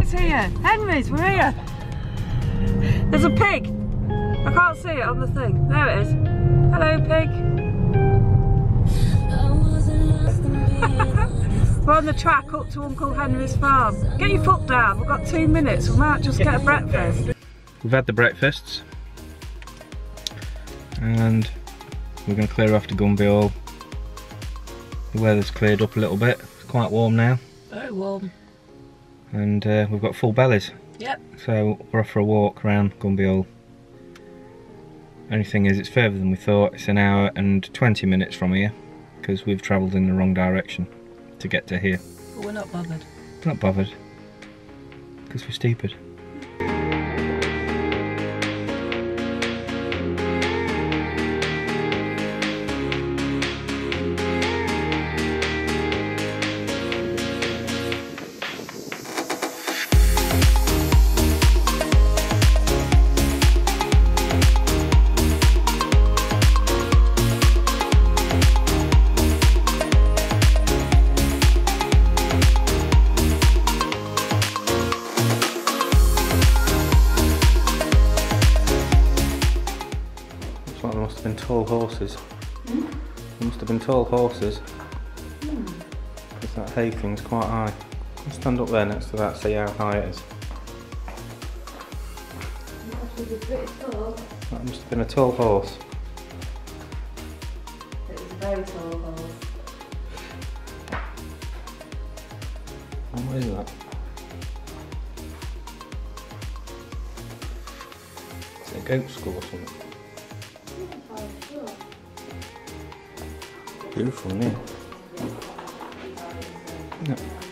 It's here. Henry's, we're here. There's a pig. I can't see it on the thing. There it is. Hello, pig. We're on the track up to Uncle Henry's farm. Get your foot down. We've got two minutes. We might just get a breakfast. We've had the breakfasts and we're going to clear off to Gunby Hall. The weather's cleared up a little bit, it's quite warm now Very warm. and uh, we've got full bellies Yep. so we're off for a walk around Gunby Hall. Only thing is it's further than we thought, it's an hour and 20 minutes from here because we've travelled in the wrong direction to get to here. But we're not bothered. We're Not bothered because we're stupid. Horses. There must have been tall horses. Hmm. Because that hay thing's quite high. I'll stand up there next to that, see how high it is. That must have been a tall horse. It was a very tall horse. What is that? Is it a goat skull or something? Beautiful, isn't? Yeah.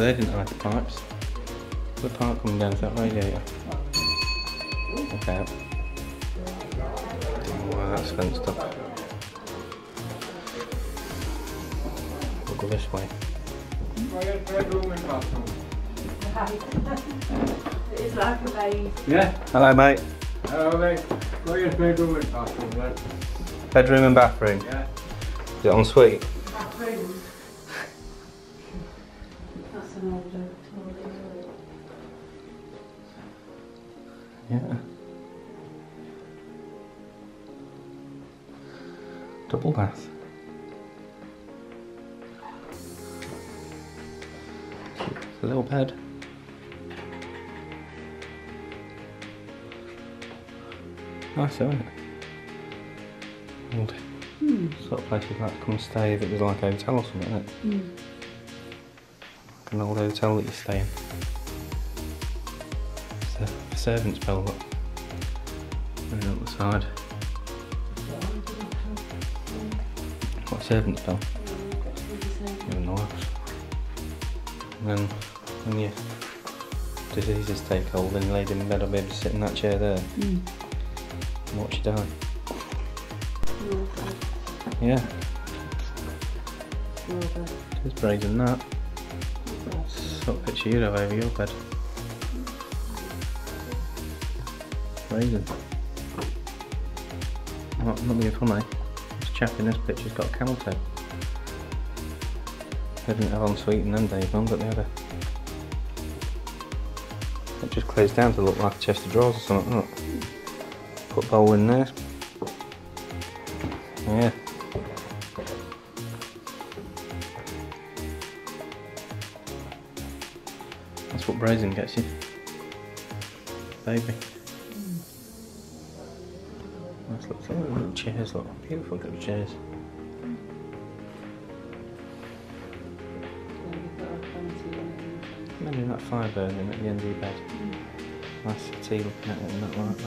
They didn't hide the pipes. The pipe coming down to that radiator. Okay. Oh, wow, that's fenced up. We'll go this way. It is like a maze. Yeah, Hello, mate. hello mate. Go your bedroom and bathroom, then. Bedroom and bathroom. Yeah. Is it en suite? Double bath. A little bed. Nice, isn't it? Old sort of place you'd like to come stay if it was like a hotel or something, isn't it? Mm. Like an old hotel that you stay in. It's a servant's bell, look. And on the side. Servant's? In the. And then when your diseases take hold and you laid in bed, I'll be able to sit in that chair there Mm. and watch you die. Yeah, it's brazen that. Sort of picture you'd have over your bed. Raisin. Not, not being funny. Chap in this picture's got camel toe. They didn't have sweet and then Dave on, but they had a. It just closed down to look like a chest of drawers or something. Look. Put bowl in there. Yeah. That's what braising gets you. Baby. Chairs, look. Beautiful little chairs. Imagine that fire burning at the end of your bed. Nice tea looking at it and that light.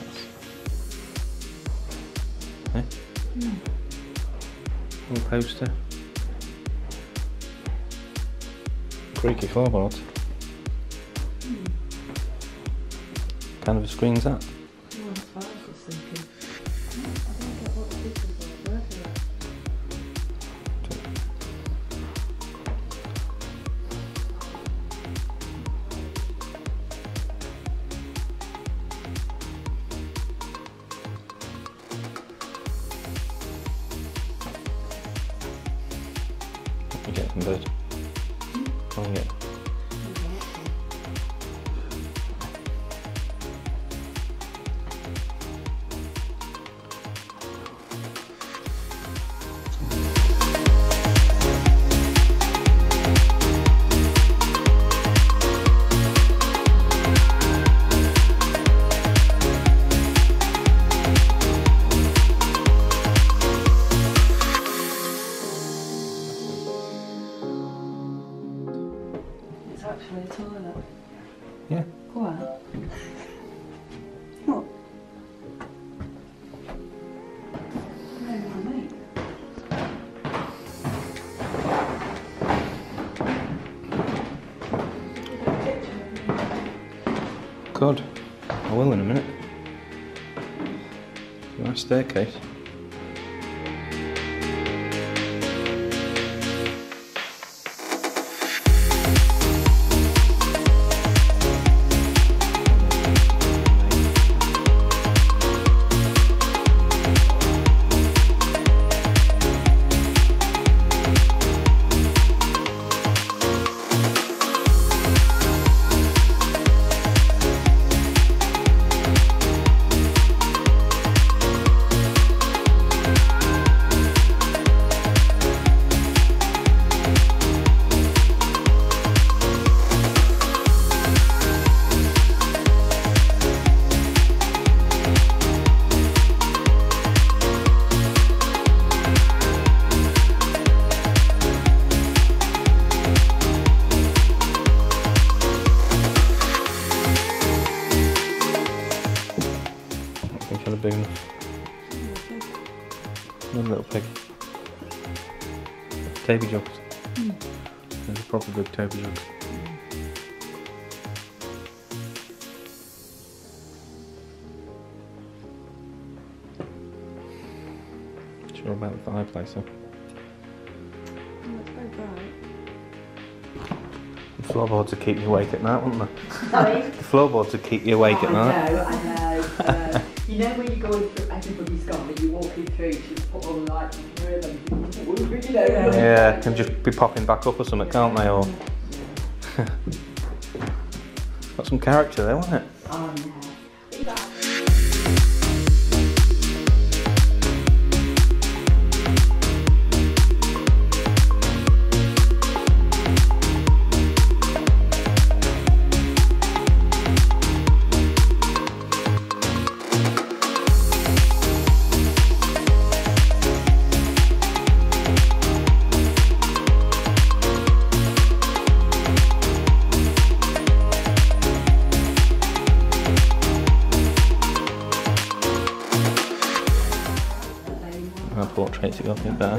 That's. Eh? Little poster. Creaky floorboards. kind of a screen's that? What Good. I will in a minute. Nice staircase. Toby jugs. There's a proper big Toby jug. Sure about the fireplace, huh? The floorboards would keep you awake at night, wouldn't they? Sorry? The floorboards would keep you awake at night. I know. I know. you know when you're going through, everybody's gone, and you're walking through, she's put all the lights, you them, you know. Yeah, can just be popping back up or something, can't they? Or got some character there, wasn't it? Portraits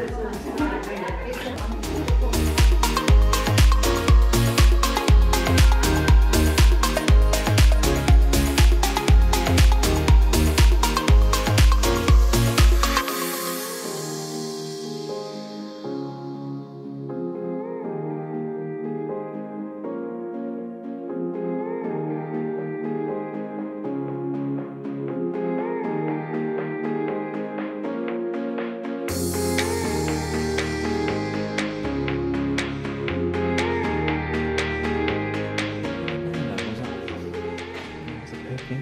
yeah.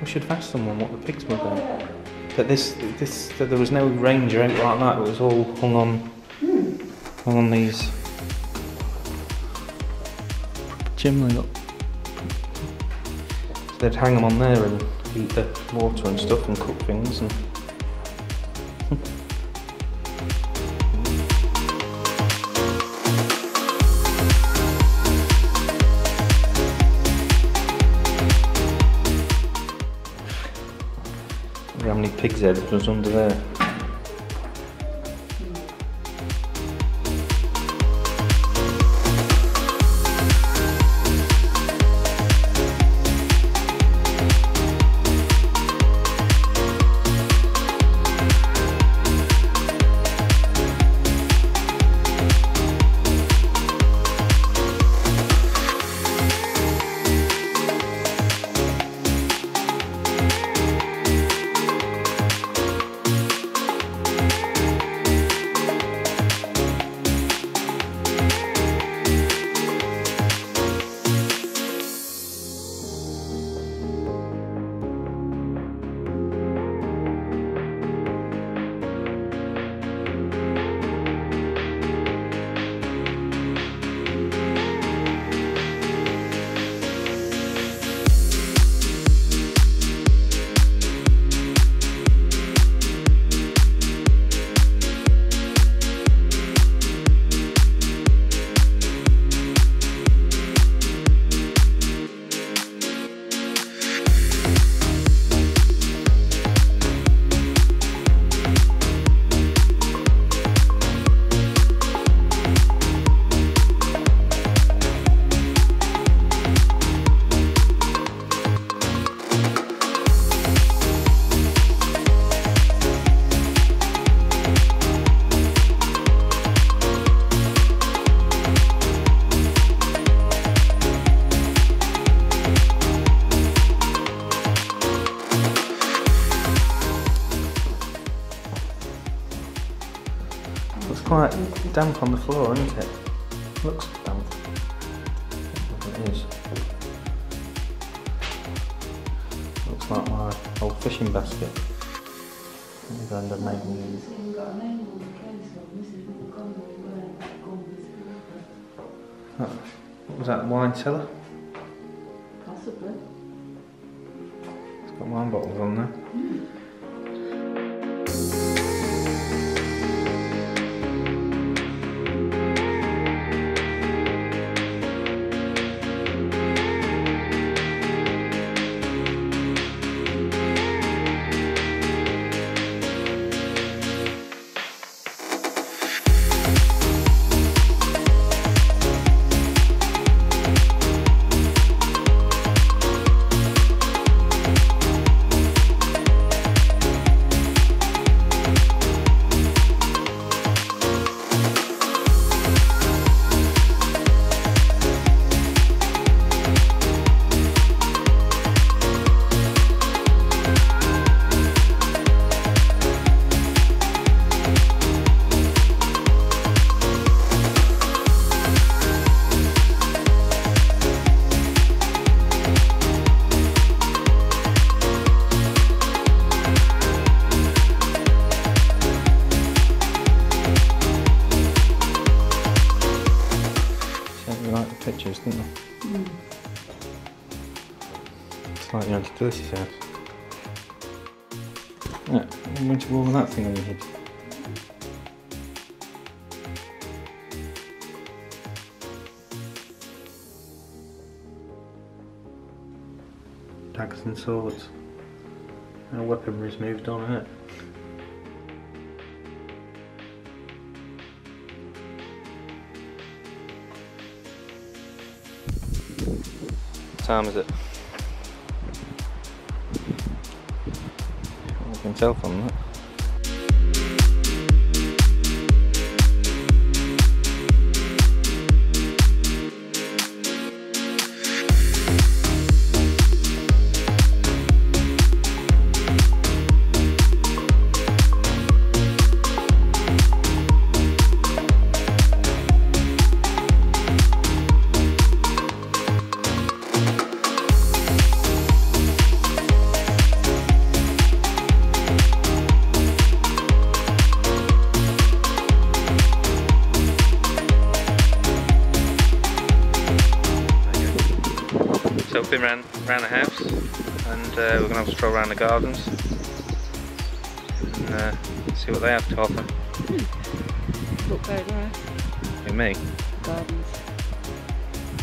We should have asked someone what the pigs were about. But this, this, that there was no ranger out like that. It was all hung on, hung on these chimney up. So they'd hang them on there and heat the water and stuff and cook things and. How many pigs heads damp on the floor, isn't it? Looks damp. It is. Looks like my old fishing basket. Granddad made me use. That- Was that wine cellar? Possibly. It's got wine bottles on there. It's like your Auntie Delicious house. Yeah, when you wore that thing on your head. Daggers and swords. And weaponry's moved on, isn't it? What time is it? I can tell around the house and uh, we're going to have a stroll around the gardens and uh, see what they have to offer. Look very nice. Who, me Gardens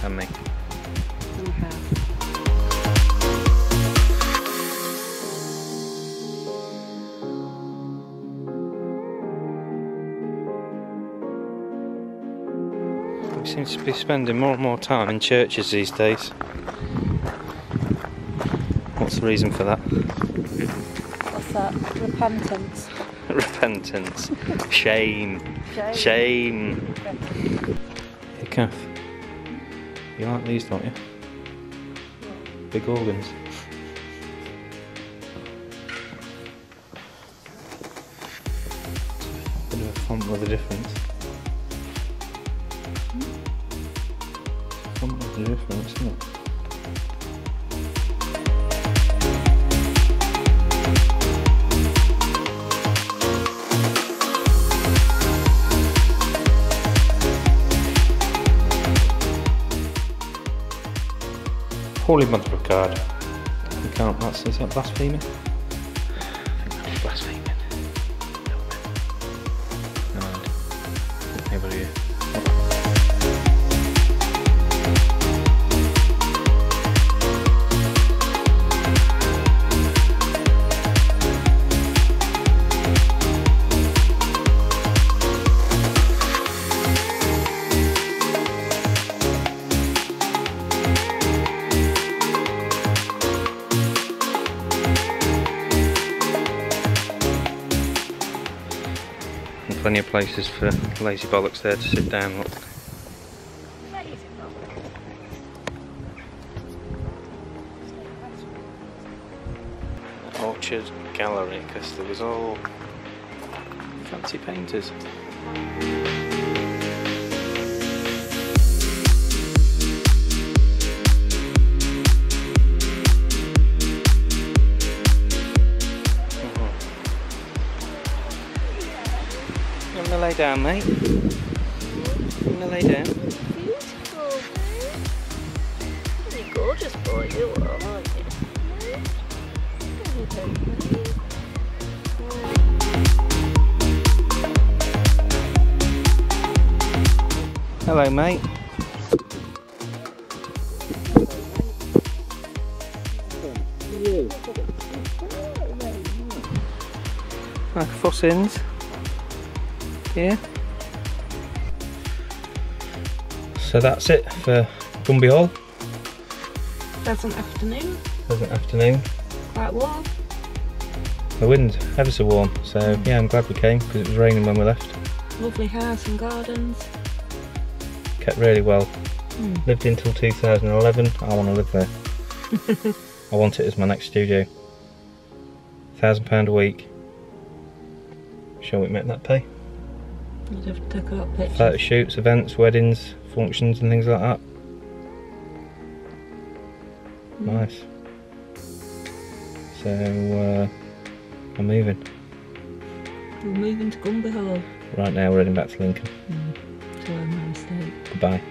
and me. and house. We seem to be spending more and more time in churches these days. What's the reason for that? What's that? Repentance. Repentance. Shame. Shame. Hey Kath, you like these, don't you? Big organs. Bit of a font with a difference. Hmm? Font with a difference, isn't it? Holy Mother of God. You can't, that's, is that blaspheming? Plenty of places for lazy bollocks there to sit down. Look. Orchard Gallery, because there was all fancy painters. Lay down, mate? You wanna lay down? Beautiful, You're a gorgeous boy, you are, aren't you? Hello, mate. Like fussins. Yeah. So that's it for Gunby Hall. Pleasant afternoon, Pleasant afternoon. quite warm. The wind ever so warm, so yeah, I'm glad we came because it was raining when we left. Lovely house and gardens. Kept really well. Hmm. Lived until 2011. I want to live there. I want it as my next studio. Thousand pound a week. Shall we make that pay? You'd have to take a lot of pictures. Photo shoots, events, weddings, functions, and things like that. Nice. So uh, I'm moving. We're moving to Gunby Hall. Right now, we're heading back to Lincoln. To our home state. Goodbye.